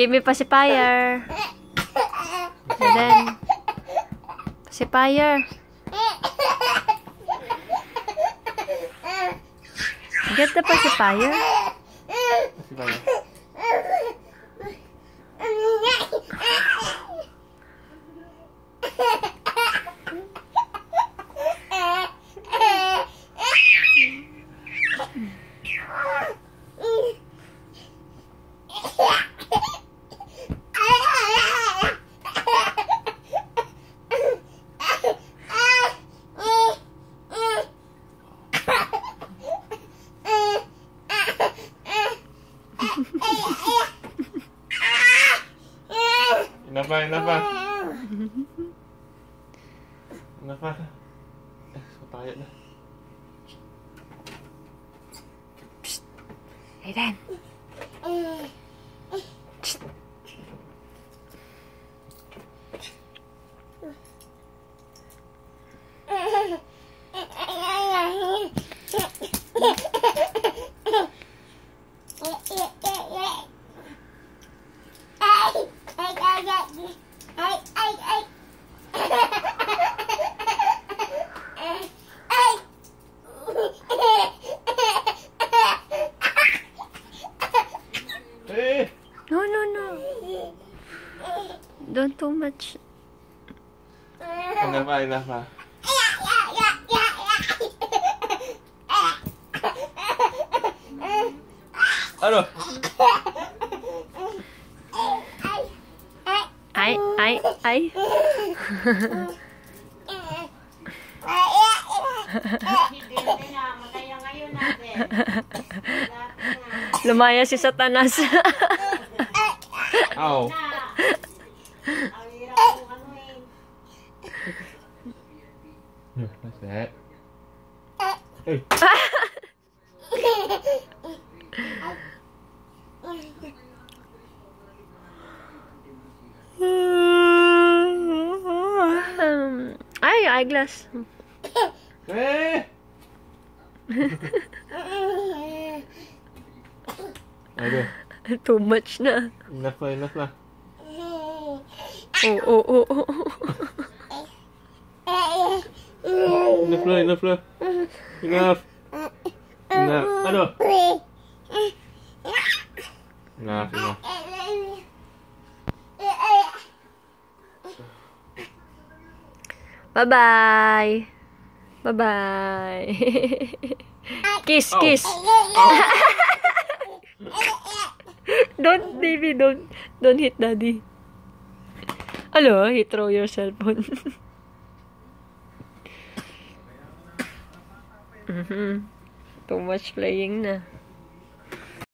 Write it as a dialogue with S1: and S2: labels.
S1: Give me pacifier. And then, pacifier. Get the pacifier.
S2: Kasi Inapa, inapa. Inapa. Eh, so tired na.
S1: Psst. Ayan. Yeah.
S2: Eh.
S1: No, no, no. Don't too much.
S2: Enough pa, enough ah. pa. Ano?
S1: Ai, ai, ai. Lumaya si Satanas.
S2: Aw. What's that? Hey.
S1: Eyeglass.
S2: Eh!
S1: Too much na.
S2: Enough na, enough na.
S1: Oh, oh, oh, oh.
S2: Enough na, enough na. Enough. Enough. Ano? Enough, enough.
S1: Bye-bye. Bye-bye. kiss,
S2: Oh.
S1: kiss. don't, baby, don't, don't hit daddy. Hello, he throw your cell phone. Mhm. Too much playing na.